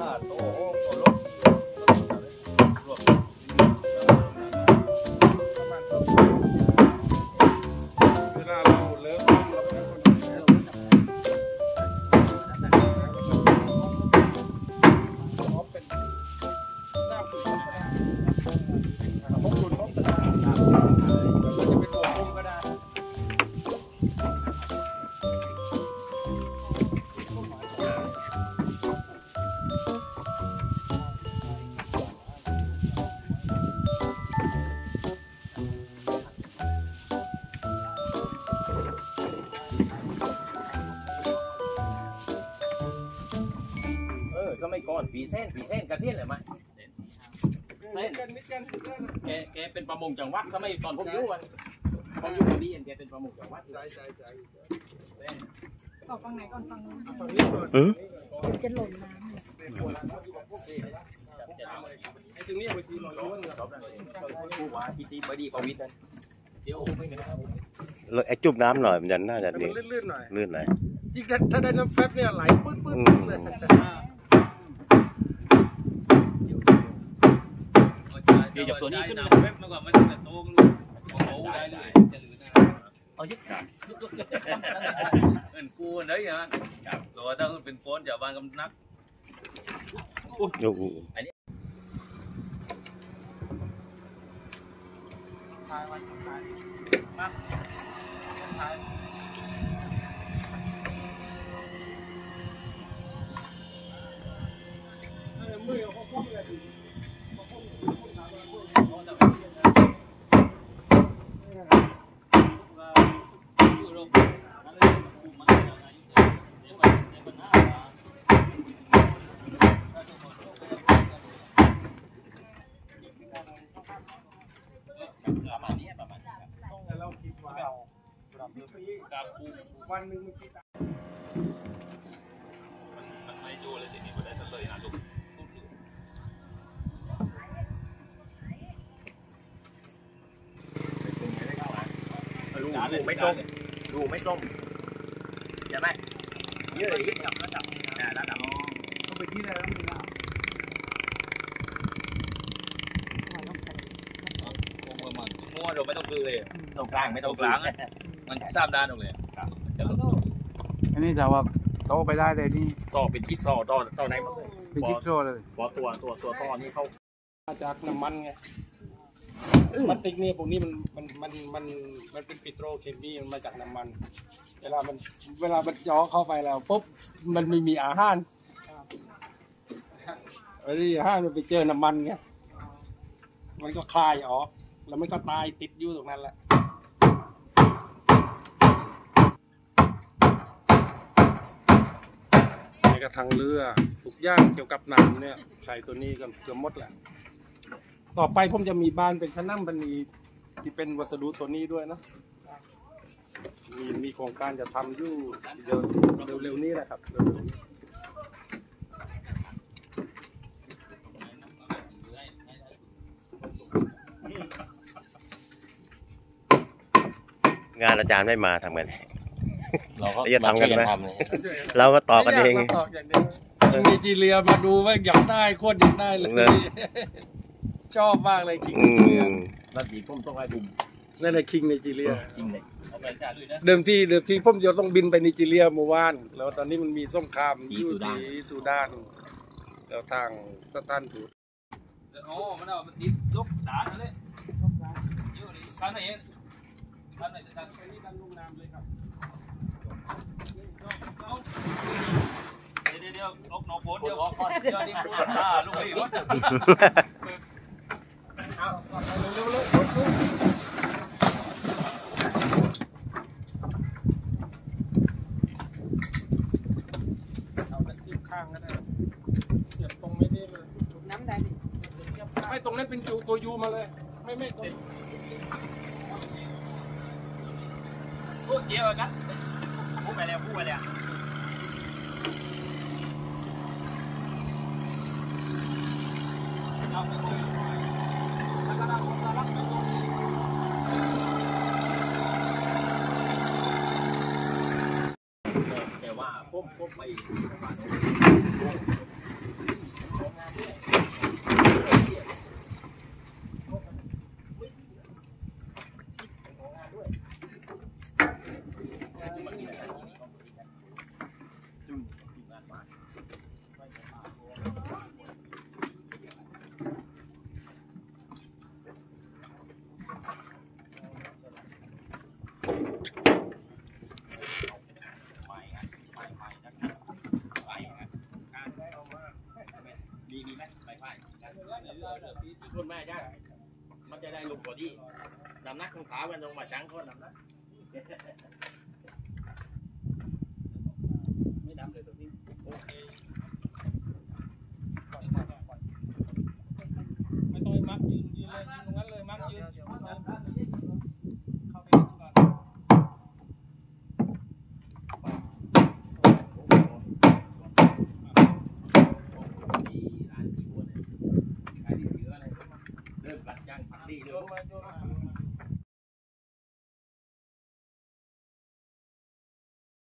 ค่าโต๊ ก่อนปีเส้นปีเส้นกระเส้นเลยไหมเส้นกันนิดกันนิดกันแกแกเป็นประมงจังหวัดสมัยตอนผมอยู่วันผมอยู่กับพี่เอ็นแกเป็นประมงจังหวัดใช่ใช่ใช่เส้นออกฝั่งไหนก่อนฝั่งนู้นฝั่งนี้ก่อนอืมจะหล่นน้ำเลยไอ้ตรงนี้บางทีเราล้วนเลยผู้ว่าพิธีบดีประวิตรนั่นเดี๋ยวไม่เป็นไรแล้วไอ้จุบน้ำหน่อยมันจะน่าจะให้ดีมันลื่นๆหน่อยลื่นหน่อยจริงๆถ้าได้น้ำแฟบเนี่ยไหลปื๊ดปื๊ดอืปื๊มดเลย เดี๋ยวจากตัวนี้ขึ้นนะเว็บมากกว่ามันจะโตกันลูกโตได้เลยจะเหลือนะเอายึดกันเงินกู้เนยฮะตัวถ้าเป็นโฟนจากบ้านกำนักโอ้โหมือ วันหนึ่งมันคิดมันไม่โจเลยทีนี้ก็ได้สักเลยนะลูกดูไม่ตรงดูไม่ตรงใช่ไหมเยอะเลยระดับระดับระดับต้องไปที่ไหนแล้วมึงอะคงประมาณมั่วเราไม่ต้องซื้อเลยตรงกลางไม่ตตรงงกลาง อะมันสามด้านตรงเลยจะลดอันนี้จะว่าโตไปได้เลยนี่ต่อเป็นจิ๊กซอว์ต่อต่อไหนมาเลยเป็นจิ๊กโจ้เลยพอตัวตัวตัวต่อนี้เขามาจากน้ำมันไงพลาสติกเนี่ยพวกนี้มันมันมันมันมันเป็นปิโตรเคมีมันมาจากน้ำมัน เวลามันเวลามันย่อเข้าไปแล้วปุ๊บมันไม่มีอาหารไอ้อาหารมันไปเจอน้ำมันไงมันก็คลายออกแล้วมันก็ตายติดอยู่ตรงนั้นแหละ ใน กระทังเรือทุกอย่างเกี่ยวกับน้ำเนี่ยใช้ตัวนี้กันเกือบหมดแหละ ต่อไปผมจะมีบ้านเป็นขนำบันนีที่เป็นวัสดุตัวนี้ด้วยนะ มีมีโครงการจะทำอยู่เดี๋ยวเร็วๆนี้แหละครับเร็วๆนี้งานอาจารย์ไม่มาทำไง เราก็จะทำกันไหมทำเลยเราก็ต่อกันเองไม่ยามาตอกอย่างนี้มีจีเรียมาดูว่าอยากได้โคตรอยากได้เลยเลยชอบมากเลยคิงอืในจีเรียมแล้วดีผมต้องให้ดุมนั่นแหละคิงในจีเรีย จริงเลยเอาไปจ่ายด้วยนะ เดิมทีเดิมทีผมจะต้องบินไปนิจีเรียเมื่อวาน แล้วตอนนี้มันมีสงครามอยู่ที่ซูดาน แล้วทางสถานทูตโอ้มันเอามันติดลกด่านเลยเยอะเลยชั้นไหนชั้นไหนจะชั้นไปนี่ดันลงน้ำเลยครับ เดี๋ยวเออกนอกโบนเดี๋ยวออกก่อนเดี๋ยวนี่พูดอ่าลูกพี่รถเอาตะกี้ข้างก็ได้เสียบตรงไม่ได้เลยน้ำได้ดิไม่ตรงนั้นเป็นยูตัวยูมาเลย ไม่ไม่ตรงพูดเกี่ยวกัน พูดไปแล้วพูดไปแล้วแต่ว่าผมผมไป คนแม่ใช่มันจะได้ลงกว่าที่นำนักของขามันลงมาช้างคนนำนักไม่ดำเลยตัวนี้โอเคต้องให้มักยืนยืนเลยยืนตรงนั้นเลยมักยืน เข้าไปก่อน เริ่